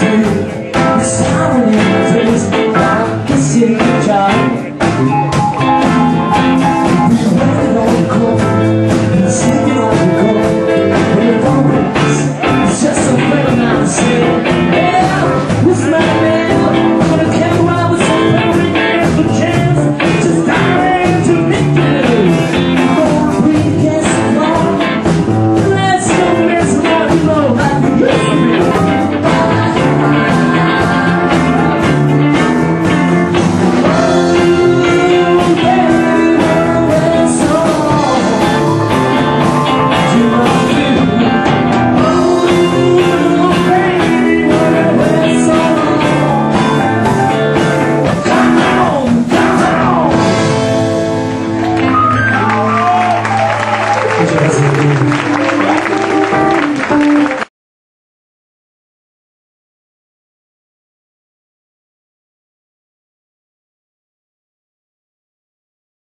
dancing